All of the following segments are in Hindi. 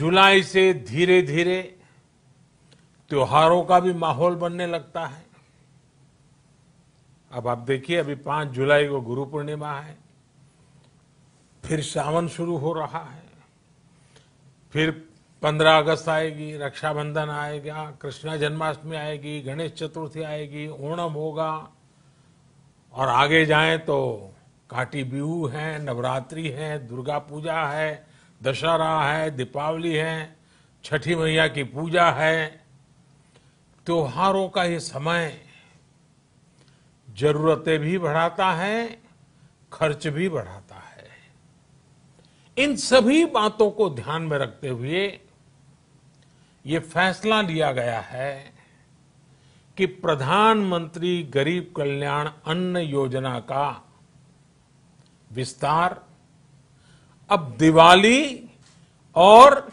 जुलाई से धीरे धीरे त्योहारों का भी माहौल बनने लगता है। अब आप देखिए, अभी पाँच जुलाई को गुरु पूर्णिमा है, फिर सावन शुरू हो रहा है, फिर पंद्रह अगस्त आएगी, रक्षाबंधन आएगा, कृष्णा जन्माष्टमी आएगी, गणेश चतुर्थी आएगी, ओणम होगा, और आगे जाएँ तो काटी बिहू है, नवरात्रि है, दुर्गा पूजा है दशहरा है, दीपावली है, छठी मैया की पूजा है, त्योहारों का ये समय जरूरतें भी बढ़ाता है, खर्च भी बढ़ाता है। इन सभी बातों को ध्यान में रखते हुए ये फैसला लिया गया है कि प्रधानमंत्री गरीब कल्याण अन्न योजना का विस्तार अब दिवाली और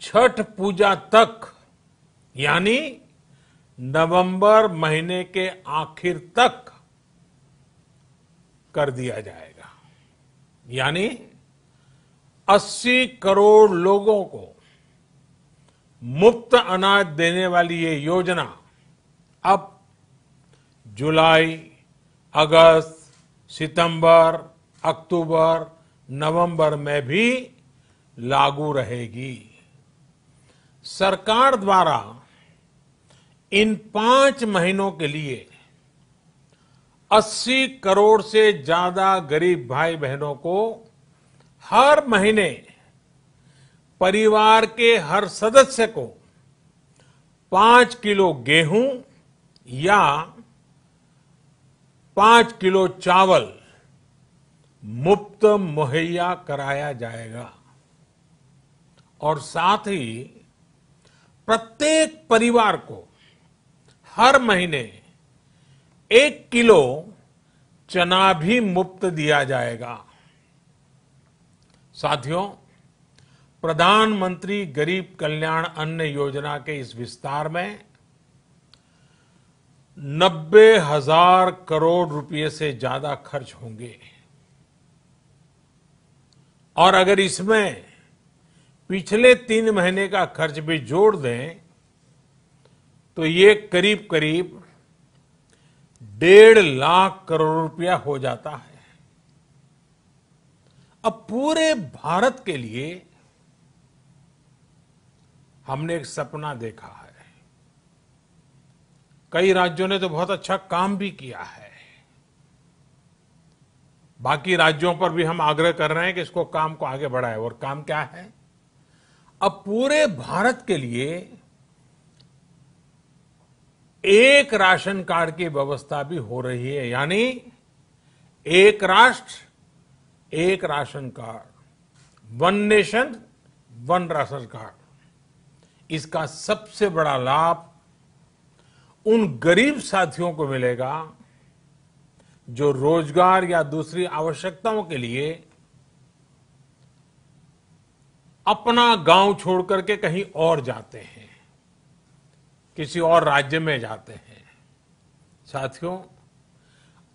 छठ पूजा तक, यानी नवंबर महीने के आखिर तक कर दिया जाएगा। यानी 80 करोड़ लोगों को मुफ़्त अनाज देने वाली ये योजना अब जुलाई, अगस्त, सितंबर, अक्टूबर नवंबर में भी लागू रहेगी। सरकार द्वारा इन पाँच महीनों के लिए 80 करोड़ से ज़्यादा गरीब भाई बहनों को हर महीने परिवार के हर सदस्य को पाँच किलो गेहूँ या पाँच किलो चावल मुफ़्त मुहैया कराया जाएगा। और साथ ही प्रत्येक परिवार को हर महीने एक किलो चना भी मुफ़्त दिया जाएगा। साथियों, प्रधानमंत्री गरीब कल्याण अन्न योजना के इस विस्तार में नब्बे हज़ार करोड़ रुपए से ज़्यादा खर्च होंगे। और अगर इसमें पिछले तीन महीने का खर्च भी जोड़ दें तो ये करीब करीब डेढ़ लाख करोड़ रुपया हो जाता है। अब पूरे भारत के लिए हमने एक सपना देखा है। कई राज्यों ने तो बहुत अच्छा काम भी किया है। बाकी राज्यों पर भी हम आग्रह कर रहे हैं कि इसको काम को आगे बढ़ाए। और काम क्या है? अब पूरे भारत के लिए एक राशन कार्ड की व्यवस्था भी हो रही है। यानी एक राष्ट्र, एक ration card, one nation, one ration card. इसका सबसे बड़ा लाभ उन गरीब साथियों को मिलेगा जो रोज़गार या दूसरी आवश्यकताओं के लिए अपना गाँव छोड़ करके कहीं और जाते हैं, किसी और राज्य में जाते हैं। साथियों,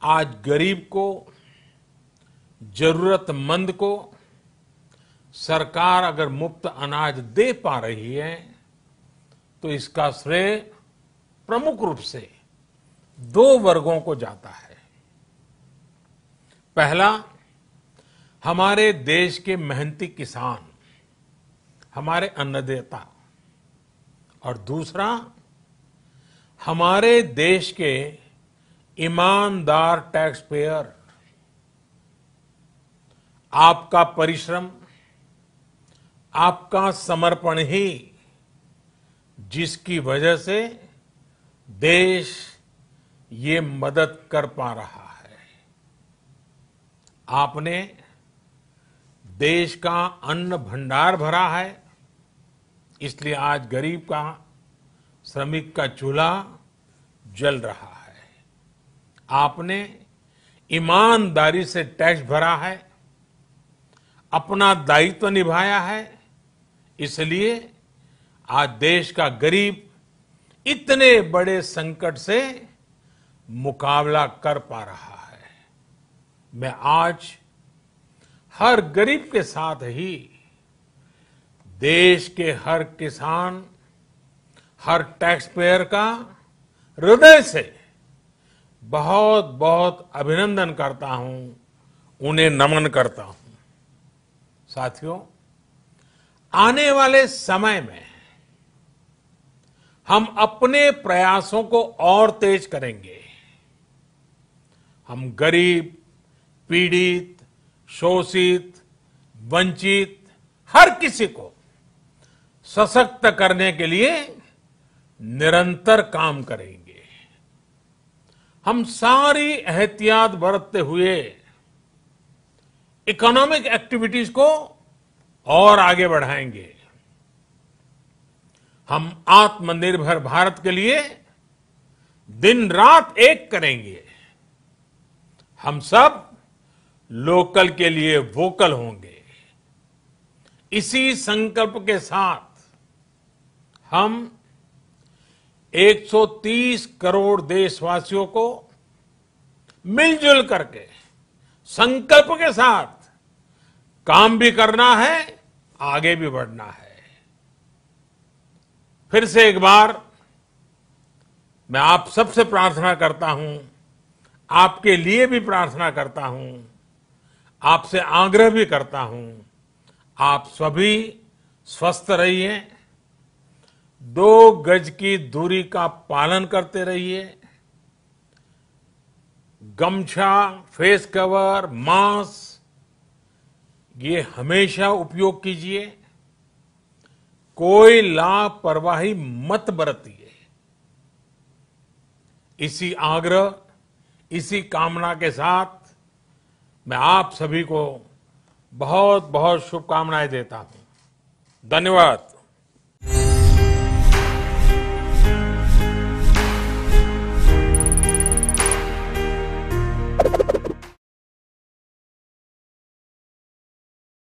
आज गरीब को, जरूरतमंद को सरकार अगर मुफ़्त अनाज दे पा रही है तो इसका श्रेय प्रमुख रूप से दो वर्गों को जाता है। पहला, हमारे देश के मेहनती किसान, हमारे अन्नदेता। और दूसरा, हमारे देश के ईमानदार टैक्स पेयर आपका परिश्रम, आपका समर्पण ही, जिसकी वजह से देश ये मदद कर पा रहा है। आपने देश का अन्न भंडार भरा है, इसलिए आज गरीब का, श्रमिक का चूल्हा जल रहा है। आपने ईमानदारी से टैक्स भरा है, अपना दायित्व निभाया है, इसलिए आज देश का गरीब इतने बड़े संकट से मुकाबला कर पा रहा है। मैं आज हर गरीब के साथ ही देश के हर किसान, हर टैक्स पेयर का हृदय से बहुत बहुत अभिनंदन करता हूँ, उन्हें नमन करता हूँ। साथियों, आने वाले समय में हम अपने प्रयासों को और तेज करेंगे। हम गरीब पीड़ित, शोषित, वंचित, हर किसी को सशक्त करने के लिए निरंतर काम करेंगे। हम सारी एहतियात बरतते हुए इकोनॉमिक एक्टिविटीज़ को और आगे बढ़ाएँगे। हम आत्मनिर्भर भारत के लिए दिन रात एक करेंगे। हम सब लोकल के लिए वोकल होंगे। इसी संकल्प के साथ हम 130 करोड़ देशवासियों को मिलजुल करके संकल्प के साथ काम भी करना है, आगे भी बढ़ना है। फिर से एक बार मैं आप सबसे प्रार्थना करता हूँ, आपके लिए भी प्रार्थना करता हूँ। आपसे आग्रह भी करता हूँ, आप सभी स्वस्थ रहिए, दो गज की दूरी का पालन करते रहिए, गमछा, फेस कवर मास्क ये हमेशा उपयोग कीजिए, कोई लापरवाही मत बरतिए। इसी आग्रह, इसी कामना के साथ मैं आप सभी को बहुत बहुत शुभकामनाएँ देता हूँ। धन्यवाद।